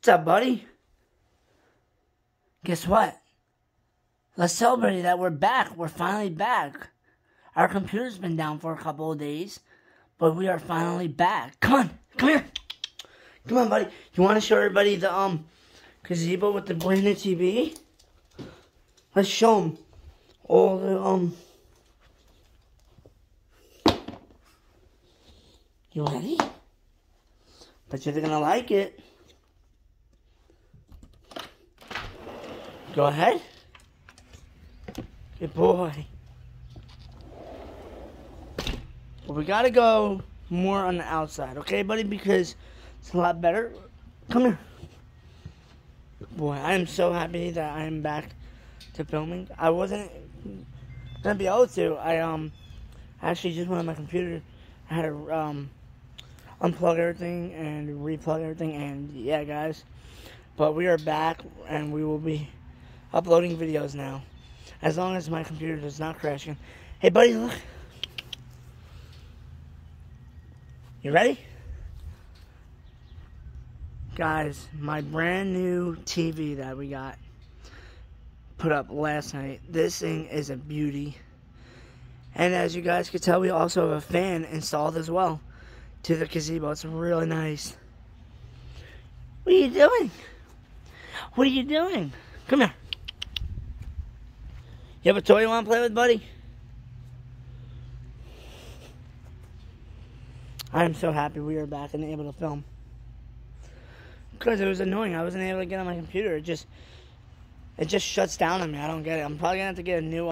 What's up, buddy? Guess what? Let's celebrate that we're back. We're finally back. Our computer's been down for a couple of days, but we are finally back. Come on, come here. Come on, buddy. You want to show everybody the um gazebo with the brand new TV? Let's show them all the um. You ready? Bet you're gonna like it. Go ahead. Good boy. But we gotta go more on the outside, okay, buddy? Because it's a lot better. Come here. Boy, I am so happy that I am back to filming. I wasn't gonna be able to. I um actually just went on my computer. I had to um unplug everything and replug everything and yeah guys. But we are back and we will be uploading videos now. As long as my computer does not crash. Hey buddy, look. You ready? Guys, my brand new TV that we got put up last night. This thing is a beauty. And as you guys can tell, we also have a fan installed as well to the gazebo. It's really nice. What are you doing? What are you doing? Come here. You have a toy you want to play with, buddy? I am so happy we are back and able to film. Because it was annoying. I wasn't able to get on my computer. It just it just shuts down on me. I don't get it. I'm probably gonna have to get a new